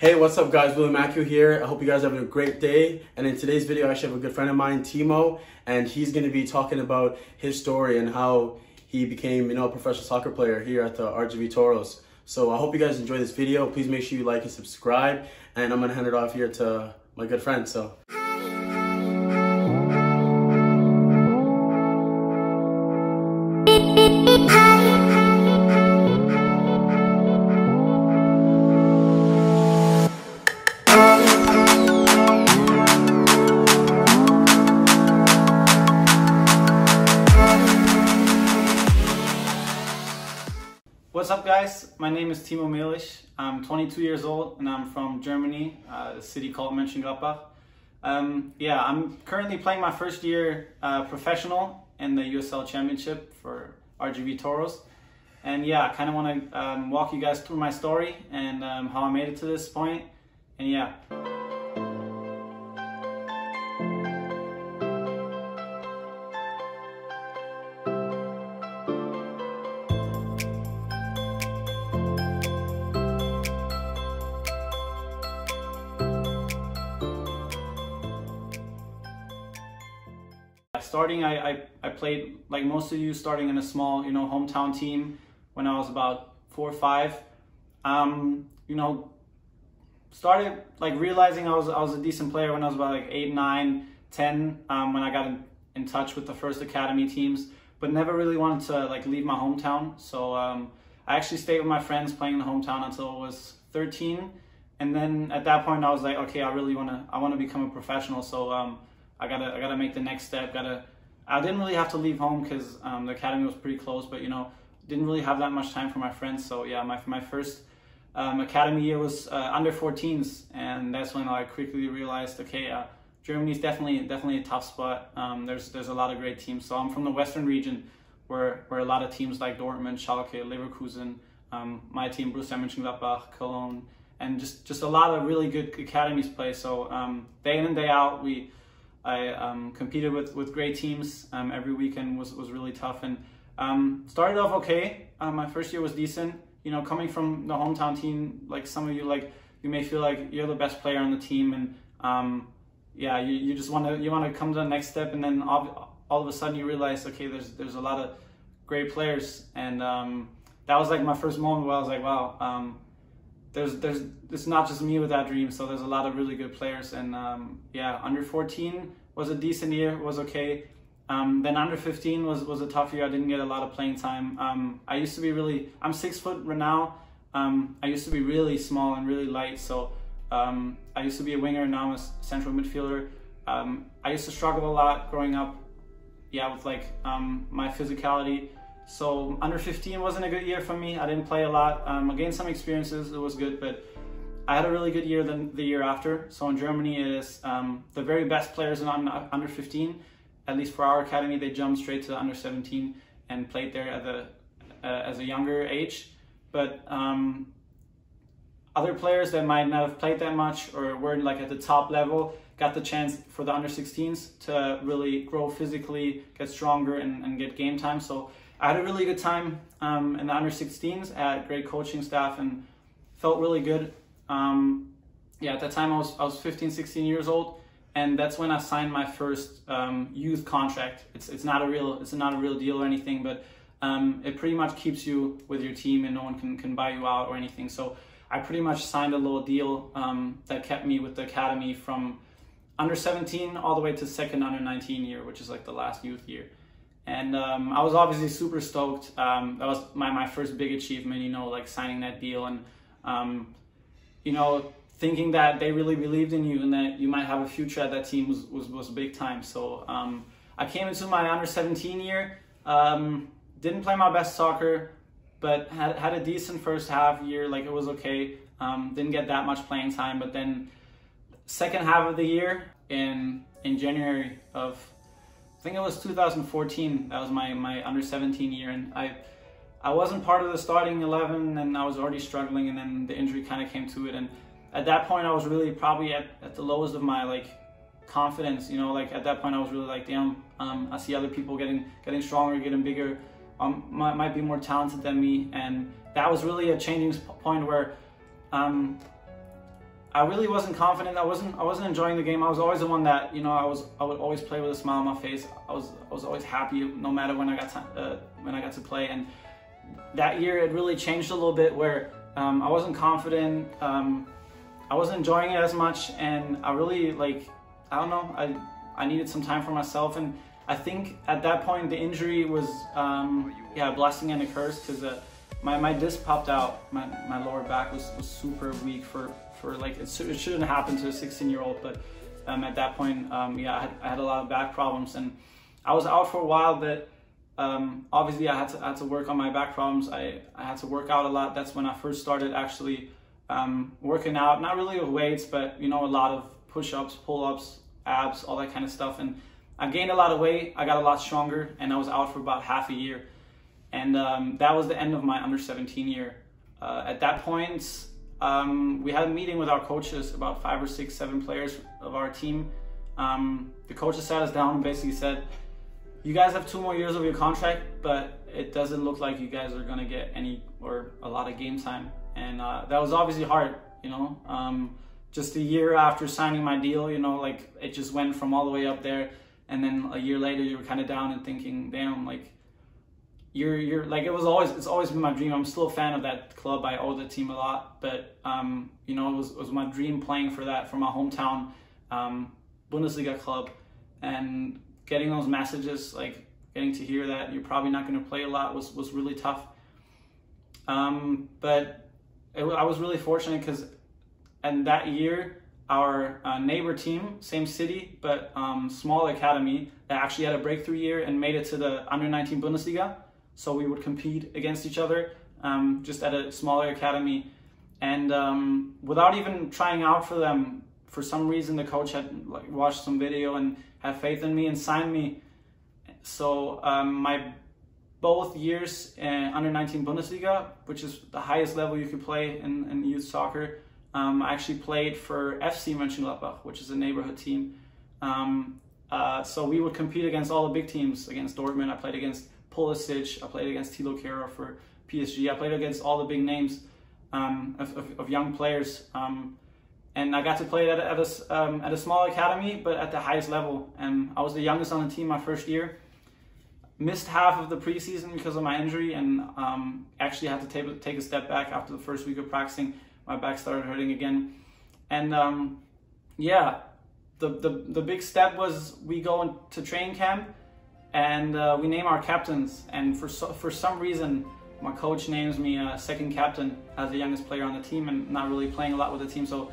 Hey, what's up guys? William Akio here. I hope you guys are having a great day. And in today's video, I actually have a good friend of mine, Timo, and he's gonna be talking about his story and how he became, you know, a professional soccer player here at the RGV Toros. So I hope you guys enjoy this video. Please make sure you like and subscribe. And I'm gonna hand it off here to my good friend, so. Up guys? My name is Timo Mehlich. I'm 22 years old and I'm from Germany, uh, a city called Mönchengladbach. Um, yeah, I'm currently playing my first year uh, professional in the USL Championship for RGV Toros. And yeah, I kind of want to um, walk you guys through my story and um, how I made it to this point. And yeah. Starting, I, I, I played like most of you, starting in a small, you know, hometown team when I was about four or five. Um, you know, started like realizing I was I was a decent player when I was about like eight, nine, ten. Um, when I got in, in touch with the first academy teams, but never really wanted to like leave my hometown. So um, I actually stayed with my friends playing in the hometown until I was 13, and then at that point I was like, okay, I really wanna I wanna become a professional. So um, I gotta I gotta make the next step. Gotta I didn't really have to leave home because um, the academy was pretty close, but you know didn't really have that much time for my friends. So yeah, my my first um, academy year was uh, under 14s, and that's when I quickly realized, okay, uh, Germany's definitely definitely a tough spot. Um, there's there's a lot of great teams. So I'm from the Western region, where where a lot of teams like Dortmund, Schalke, Leverkusen, um, my team Borussia Mönchengladbach, Cologne, and just just a lot of really good academies play. So um, day in and day out, we I um, competed with, with great teams um, every weekend was, was really tough and um, started off okay. Uh, my first year was decent. You know, coming from the hometown team, like some of you, like you may feel like you're the best player on the team, and um, yeah, you, you just want to you want to come to the next step, and then all, all of a sudden you realize, okay, there's there's a lot of great players, and um, that was like my first moment where I was like, wow, um, there's there's it's not just me with that dream. So there's a lot of really good players, and um, yeah, under 14 was a decent year, was okay. Um, then under 15 was was a tough year. I didn't get a lot of playing time. Um, I used to be really I'm six foot right now. Um, I used to be really small and really light, so um, I used to be a winger. Now I'm a central midfielder. Um, I used to struggle a lot growing up. Yeah, with like my physicality. So under 15 wasn't a good year for me. I didn't play a lot. Um, I gained some experiences. It was good, but I had a really good year the year after. So in Germany, it is um, the very best players in under 15. At least for our academy, they jumped straight to under 17 and played there at the uh, as a younger age. But um, other players that might not have played that much or weren't like at the top level got the chance for the under 16s to really grow physically, get stronger, and, and get game time. So I had a really good time um, in the under 16s at great coaching staff and felt really good. Um, yeah, at that time I was, I was 15, 16 years old, and that's when I signed my first um, youth contract. It's, it's not a real it's not a real deal or anything, but um, it pretty much keeps you with your team and no one can, can buy you out or anything. So I pretty much signed a little deal um, that kept me with the academy from under 17 all the way to second under 19 year, which is like the last youth year and um, I was obviously super stoked. Um, that was my, my first big achievement, you know, like signing that deal and, um, you know, thinking that they really believed in you and that you might have a future at that team was, was, was big time. So um, I came into my under 17 year, um, didn't play my best soccer, but had, had a decent first half year, like it was okay. Um, didn't get that much playing time, but then second half of the year in, in January of I think it was 2014. That was my, my under 17 year, and I I wasn't part of the starting 11, and I was already struggling, and then the injury kind of came to it, and at that point I was really probably at, at the lowest of my like confidence. You know, like at that point I was really like, damn, um, I see other people getting getting stronger, getting bigger, um, might, might be more talented than me, and that was really a changing point where. Um, I really wasn't confident. I wasn't I wasn't enjoying the game. I was always the one that you know I was I would always play with a smile on my face. I was I was always happy no matter when I got to, uh, when I got to play. And that year it really changed a little bit where um, I wasn't confident. Um, I wasn't enjoying it as much, and I really like I don't know. I I needed some time for myself, and I think at that point the injury was um, yeah a blessing and a curse because uh, my my disc popped out. My my lower back was, was super weak for for like it, it shouldn't happen to a 16 year old, but um, at that point um, yeah I had, I had a lot of back problems and I was out for a while, but um, obviously I had to I had to work on my back problems. I I had to work out a lot. That's when I first started actually um, working out, not really with weights, but you know a lot of push ups, pull ups abs, all that kind of stuff. And I gained a lot of weight. I got a lot stronger, and I was out for about half a year. And um, that was the end of my under 17 year. Uh, at that point, um, we had a meeting with our coaches, about five or six, seven players of our team. Um, the coaches sat us down and basically said, "You guys have two more years of your contract, but it doesn't look like you guys are gonna get any or a lot of game time." And uh, that was obviously hard, you know. Um, just a year after signing my deal, you know, like it just went from all the way up there, and then a year later you were kind of down and thinking, damn, like you're you're like it was always it's always been my dream. I'm still a fan of that club. I owe the team a lot, but um, you know, it was it was my dream playing for that for my hometown um, Bundesliga club, and getting those messages, like getting to hear that you're probably not going to play a lot, was was really tough. Um, but it, I was really fortunate because and that year our uh, neighbor team, same city but um, small academy, that actually had a breakthrough year and made it to the under 19 Bundesliga. So we would compete against each other um, just at a smaller academy. And um, without even trying out for them, for some reason the coach had like, watched some video and had faith in me and signed me. So um, my both years in under 19 Bundesliga, which is the highest level you could play in, in youth soccer, um, I actually played for FC Mönchengladbach, which is a neighborhood team. Um, uh, so we would compete against all the big teams. Against Dortmund, I played against Pulisic. I played against Thilo Kehrer for PSG. I played against all the big names um, of, of, of, young players. Um, and I got to play at, at, a, um, at a small academy, but at the highest level. And I was the youngest on the team my first year. Missed half of the preseason because of my injury, and um, actually had to take, take a step back after the first week of practicing my back started hurting again. And um, yeah, the, the, the big step was we go into training camp and uh, we name our captains. And for, so, for some reason, my coach names me a second captain as the youngest player on the team and not really playing a lot with the team. So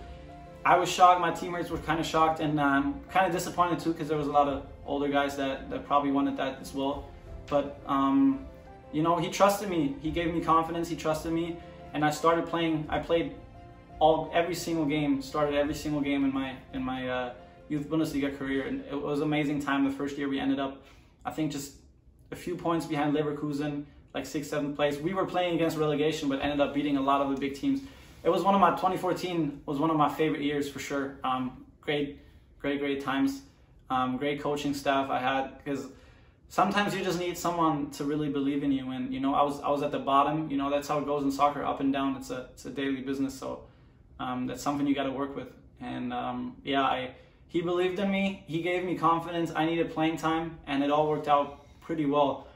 I was shocked. My teammates were kind of shocked and um, kind of disappointed too because there was a lot of older guys that, that probably wanted that as well. But, um, you know, he trusted me. He gave me confidence. He trusted me. And I started playing. I played all every single game, started every single game in my in my uh, youth Bundesliga career, and it was amazing time. The first year we ended up, I think, just a few points behind Leverkusen, like sixth, seventh place. We were playing against relegation, but ended up beating a lot of the big teams. It was one of my 2014 was one of my favorite years for sure. Um, great, great, great times. Um, great coaching staff I had because sometimes you just need someone to really believe in you. And you know, I was I was at the bottom. You know, that's how it goes in soccer, up and down. It's a it's a daily business. So um, that's something you got to work with. And um, yeah, I he believed in me. He gave me confidence. I needed playing time, and it all worked out pretty well.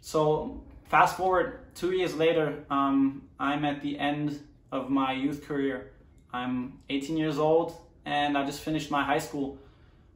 So fast forward two years later, um, I'm at the end of my youth career. I'm 18 years old, and I just finished my high school,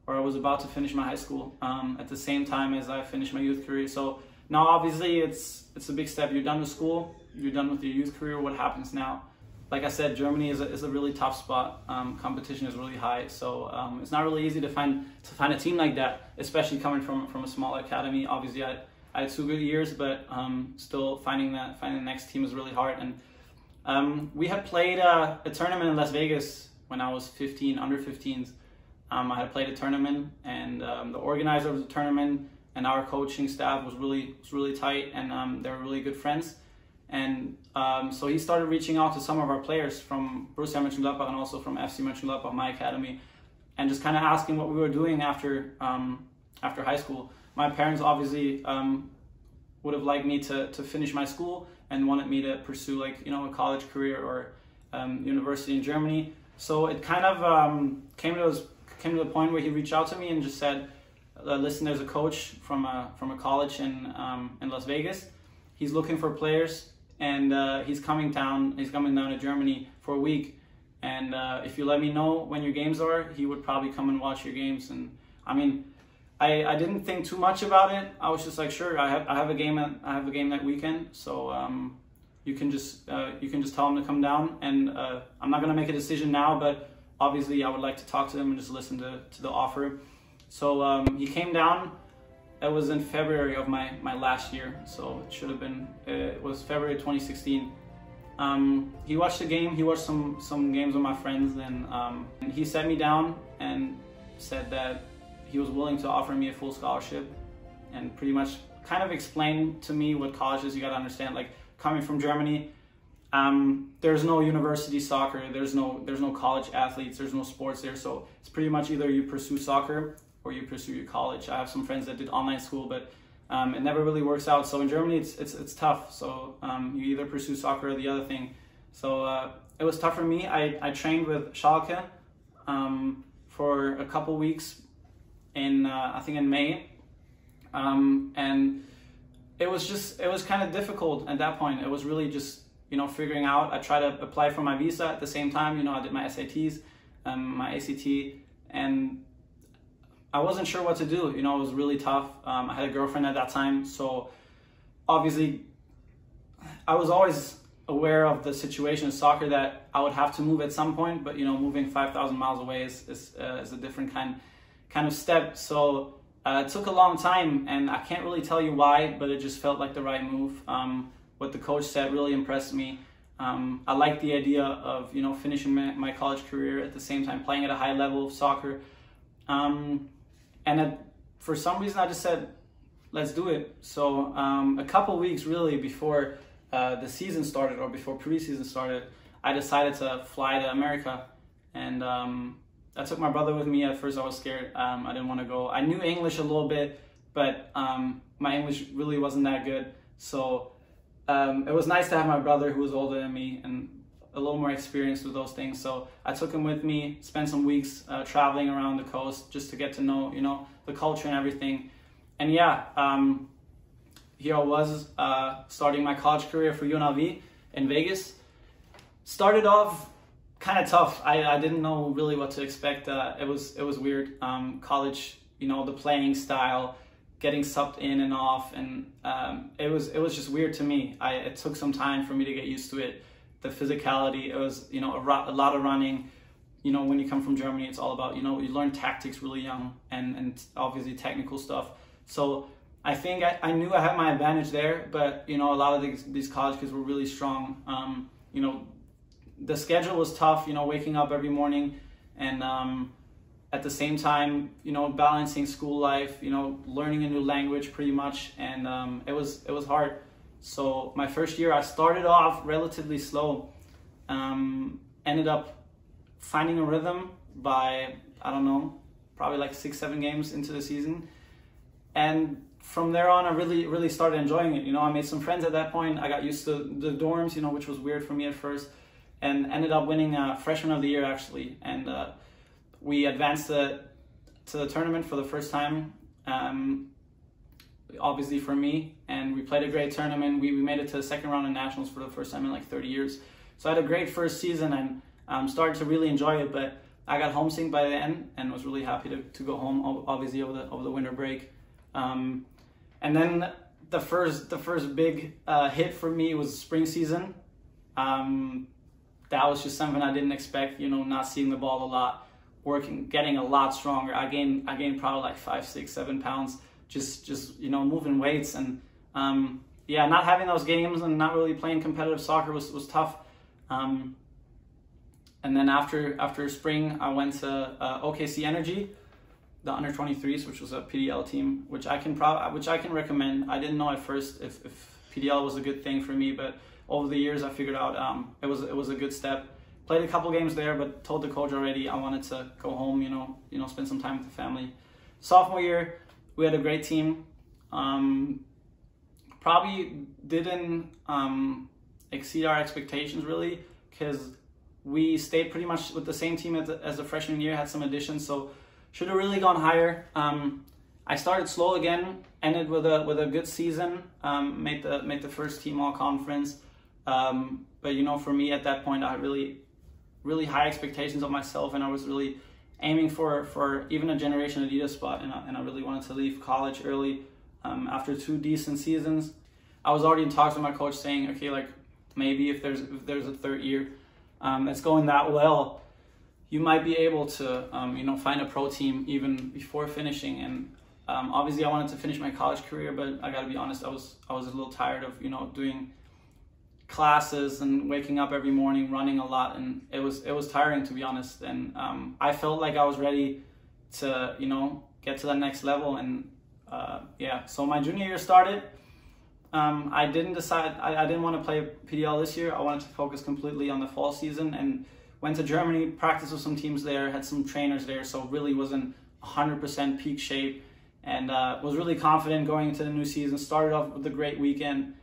or I was about to finish my high school um, at the same time as I finished my youth career. So now, obviously, it's it's a big step. You're done with school. You're done with your youth career. What happens now? Like I said, Germany is a, is a really tough spot. Um, competition is really high, so um, it's not really easy to find to find a team like that, especially coming from from a small academy. Obviously, I, I had two good years, but um, still finding that finding the next team is really hard. And um, we had played uh, a tournament in Las Vegas when I was 15, under 15s. Um, I had played a tournament, and um, the organizer of the tournament and our coaching staff was really was really tight, and they were really good friends. And um, so he started reaching out to some of our players from Borussia Mönchengladbach and also from FC Mönchengladbach, my academy, and just kind of asking what we were doing after um, after high school. My parents obviously um, would have liked me to, to finish my school and wanted me to pursue like you know a college career or um, university in Germany. so it kind of um, came to us came to the point where he reached out to me and just said, uh, "Listen, there's a coach from a from a college in um, in Las Vegas. He's looking for players, and uh, he's coming down. He's coming down to Germany for a week. And uh, if you let me know when your games are, he would probably come and watch your games. And I mean, I, I didn't think too much about it. I was just like, sure, I have I have a game I have a game that weekend, so um, you can just uh, you can just tell him to come down. And uh, I'm not gonna make a decision now, but obviously I would like to talk to him and just listen to, to the offer. So um, he came down. It was in February of my, my last year, so it should have been. It was February 2016. Um, he watched the game. He watched some some games with my friends, and, um, and he sat me down and said that he was willing to offer me a full scholarship, and pretty much kind of explained to me what college is. You got to understand, like coming from Germany, um, there's no university soccer. There's no there's no college athletes. There's no sports there. So it's pretty much either you pursue soccer or you pursue your college. I have some friends that did online school, but um, it never really works out. So in Germany, it's it's, it's tough. So um, you either pursue soccer or the other thing. So uh, it was tough for me. I, I trained with Schalke um, for a couple weeks in uh, I think in May, um, and it was just it was kind of difficult at that point. It was really just you know figuring out. I tried to apply for my visa at the same time. You know I did my SATs, um, my ACT, and I wasn't sure what to do. You know, it was really tough. Um, I had a girlfriend at that time, so obviously, I was always aware of the situation in soccer that I would have to move at some point. But you know, moving five thousand miles away is is, uh, is, a different kind kind of step. So uh, it took a long time, and I can't really tell you why, but it just felt like the right move. Um, what the coach said really impressed me. Um, I like the idea of you know finishing my, my, college career at the same time playing at a high level of soccer. Um, and for some reason, I just said, let's do it. So um, a couple weeks really before uh, the season started or before preseason started, I decided to fly to America. And um, I took my brother with me. At first, I was scared. Um, I didn't want to go. I knew English a little bit, but um, my English really wasn't that good. So um, it was nice to have my brother who was older than me and a little more experience with those things. So I took him with me, spent some weeks uh, traveling around the coast just to get to know, you know, the culture and everything. And yeah, um, here I was uh, starting my college career for UNLV in Vegas. Started off kind of tough. I, I didn't know really what to expect. Uh, it was it was weird. Um, college, you know, the playing style, getting sucked in and off, and um, it was it was just weird to me. I it took some time for me to get used to it the physicality. It was, you know, a, a, lot of running. You know, when you come from Germany, it's all about, you know, you learn tactics really young and, and obviously technical stuff. So I think I, I knew I had my advantage there, but, you know, a lot of these, these college kids were really strong. Um, you know, the schedule was tough, you know, waking up every morning and um, at the same time, you know, balancing school life, you know, learning a new language pretty much. And um, it was, it was hard. So my first year, I started off relatively slow. Um, ended up finding a rhythm by I don't know, probably like six, seven games into the season, and from there on, I really, really started enjoying it. You know, I made some friends at that point. I got used to the dorms, you know, which was weird for me at first, and ended up winning uh, freshman of the year actually. And uh, we advanced the, to the tournament for the first time. Um, obviously for me, and we played a great tournament. We, we made it to the second round of nationals for the first time in like 30 years. So I had a great first season and um, started to really enjoy it. But I got homesick by the end and was really happy to, to go home. Obviously over the over the winter break, um, and then the first the first big uh, hit for me was spring season. Um, that was just something I didn't expect. You know, not seeing the ball a lot, working, getting a lot stronger. I gained I gained probably like five, six, seven pounds just just you know moving weights and um, yeah, not having those games and not really playing competitive soccer was was tough. Um, and then after after spring, I went to uh, OKC Energy, the under 23s, which was a PDL team, which I can pro- which I can recommend. I didn't know at first if, if PDL was a good thing for me, but over the years I figured out um, it was it was a good step. Played a couple games there, but told the coach already I wanted to go home. You know, you know, spend some time with the family. Sophomore year, we had a great team. Um, probably didn't um, exceed our expectations really because we stayed pretty much with the same team as the, as the freshman year, had some additions, so should have really gone higher. Um, I started slow again, ended with a with a good season, um, made the made the first team all conference. Um, but you know, for me at that point, I had really really high expectations of myself, and I was really aiming for for even a generation Adidas spot, and I, and I really wanted to leave college early um, after two decent seasons. I was already in talks with my coach, saying, okay, like maybe if there's if there's a third year um, that's going that well, you might be able to um, you know find a pro team even before finishing. And um, obviously, I wanted to finish my college career, but I got to be honest, I was I was a little tired of you know doing classes and waking up every morning running a lot and it was it was tiring to be honest. And um, i felt like i was ready to you know get to the next level. And uh, yeah so my junior year started. Um, i didn't decide I, I didn't want to play pdl this year. I wanted to focus completely on the fall season and went to germany practiced with some teams there had some trainers there so really was in 100% peak shape. And uh, was really confident going into the new season. Started off with a great weekend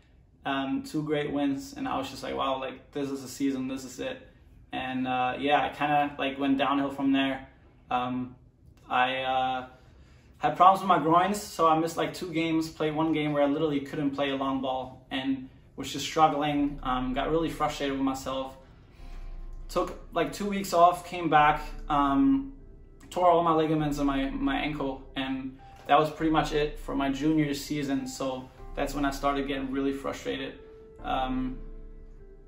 um, two great wins, and I was just like, wow, like this is the season, this is it. And uh, yeah, I kind of like went downhill from there. Um, I uh, had problems with my groins, so I missed like two games. Played one game where I literally couldn't play a long ball, and was just struggling. Um, got really frustrated with myself. Took like two weeks off, came back, um, tore all my ligaments in my my ankle, and that was pretty much it for my junior season. So that's when I started getting really frustrated. Um,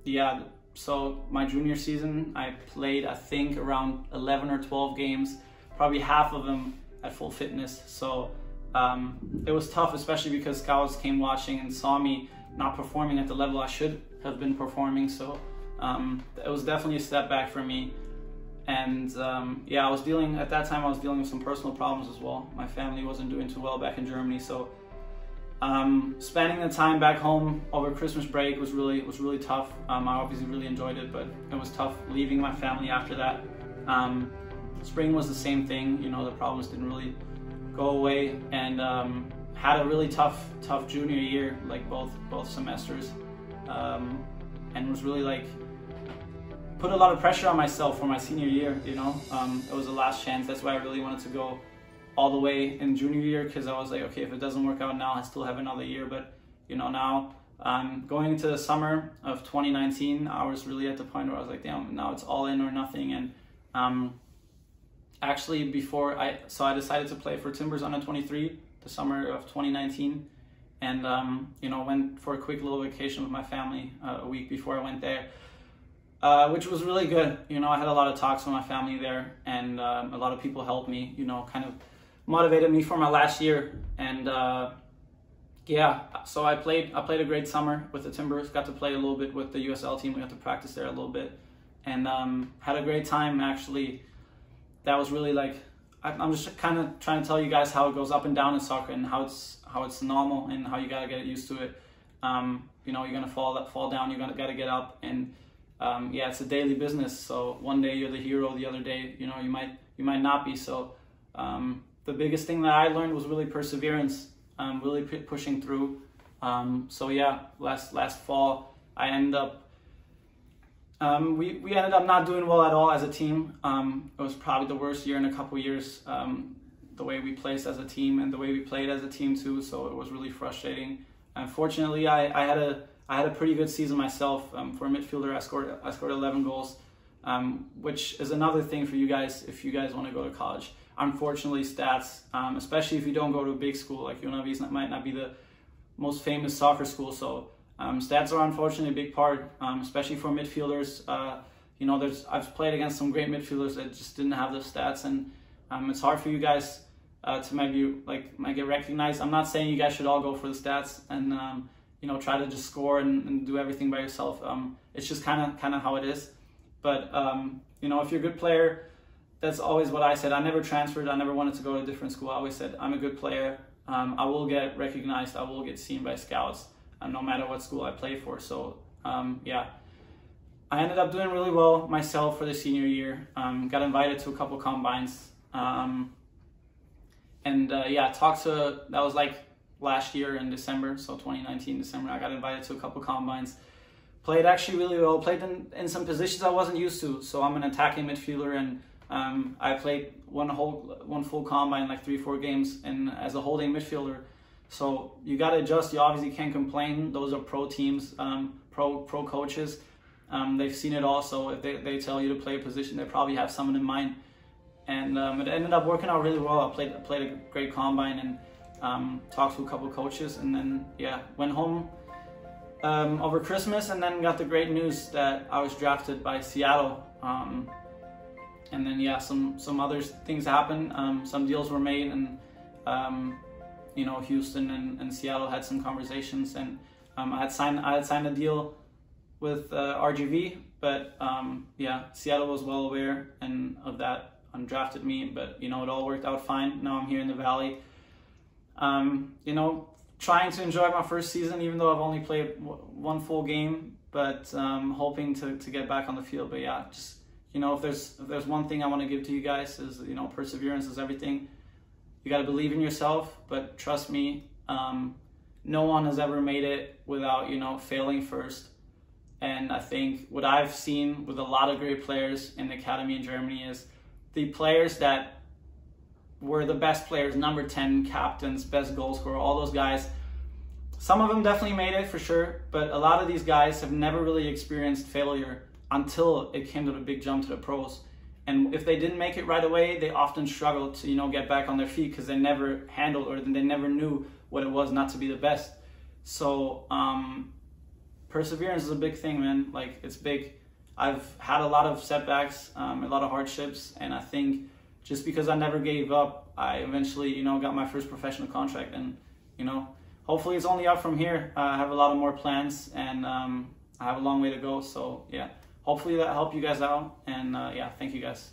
yeah, so my junior season, I played, I think, around 11 or 12 games, probably half of them at full fitness. So um, it was tough, especially because scouts came watching and saw me not performing at the level I should have been performing. So um, it was definitely a step back for me. And um, yeah, I was dealing, at that time, I was dealing with some personal problems as well. My family wasn't doing too well back in Germany. So um, spending the time back home over Christmas break was really was really tough. Um, I obviously really enjoyed it, but it was tough leaving my family after that. Um, spring was the same thing. You know, the problems didn't really go away, and um, had a really tough tough junior year, like both both semesters, um, and was really like put a lot of pressure on myself for my senior year. You know, um, it was the last chance. That's why I really wanted to go all the way in junior year because I was like, okay, if it doesn't work out now, I still have another year. But you know, now um, going into the summer of 2019, I was really at the point where I was like, damn, now it's all in or nothing. And um, actually, before I so I decided to play for Timbers on under 23 the summer of 2019, and um, you know went for a quick little vacation with my family uh, a week before I went there. Uh, which was really good. You know, I had a lot of talks with my family there, and um, a lot of people helped me. You know, kind of motivated me for my last year. And uh, yeah, so I played I played a great summer with the Timbers. Got to play a little bit with the USL team. We got to practice there a little bit, and um, had a great time. Actually, that was really like I'm just kind of trying to tell you guys how it goes up and down in soccer and how it's how it's normal and how you gotta get used to it. Um, you know, you're gonna fall fall down. You're gonna gotta get up, and um, yeah, it's a daily business. So one day you're the hero, the other day, you know, you might you might not be. So um, the biggest thing that I learned was really perseverance, um, really pushing through. Um, so yeah, last last fall I ended up. Um, we, we ended up not doing well at all as a team. Um, it was probably the worst year in a couple years. Um, the way we placed as a team and the way we played as a team too. So it was really frustrating. Unfortunately, I, I had a I had a pretty good season myself. Um, for a midfielder, I scored I scored 11 goals, which is another thing for you guys if you guys want to go to college unfortunately stats, um, especially if you don't go to a big school like UNLV might not be the most famous soccer school. So um, stats are unfortunately a big part, um, especially for midfielders. Uh, you know, there's I've played against some great midfielders that just didn't have the stats, and um, it's hard for you guys uh, to maybe like might get recognized. I'm not saying you guys should all go for the stats and um, you know try to just score and, and do everything by yourself. Um, it's just kind of kind of how it is. But you know, if you're a good player that's always what I said. I never transferred. I never wanted to go to a different school. I always said I'm a good player. Um, I will get recognized. I will get seen by scouts, uh, no matter what school I play for. So um, yeah, I ended up doing really well myself for the senior year. Um, got invited to a couple combines, um, and uh, yeah, talked to that was like last year in December, so 2019 December. I got invited to a couple combines played actually really well. Played in, in some positions I wasn't used to. So I'm an attacking midfielder, and um, I played one whole one full combine, like three four games, and as a holding midfielder. So you got to adjust. You obviously can't complain. Those are pro teams, um, pro pro coaches. Um, they've seen it all. So if they, they tell you to play a position, they probably have someone in mind. And um, it ended up working out really well. I played played a great combine and um, talked to a couple coaches, and then yeah, went home um, over Christmas, and then got the great news that I was drafted by Seattle. Um, and then yeah, some some other things happened. Um, some deals were made, and um, you know Houston and, and, Seattle had some conversations, and um, I had signed I had signed a deal with uh, RGV, but um, yeah, Seattle was well aware and of that undrafted me, but you know it all worked out fine. Now I'm here in the Valley. Um, you know, trying to enjoy my first season, even though I've only played one full game, but um, hoping to, to get back on the field. But yeah, just you know, if there's if there's one thing I want to give to you guys is you know, perseverance is everything. You got to believe in yourself, but trust me, um, no one has ever made it without you know failing first. And I think what I've seen with a lot of great players in the academy in Germany is the players that were the best players, number 10 captains, best goal scorer, all those guys. Some of them definitely made it for sure, but a lot of these guys have never really experienced failure until it came to the big jump to the pros. And if they didn't make it right away, they often struggled to, you know, get back on their feet because they never handled or they never knew what it was not to be the best. So, um, perseverance is a big thing, man. Like, it's big. I've had a lot of setbacks, um, a lot of hardships, and I think just because I never gave up, I eventually, you know, got my first professional contract, and you know, hopefully it's only up from here. Uh, I have a lot of more plans, and um, I have a long way to go. So yeah, hopefully that helped you guys out. And uh, yeah, thank you guys.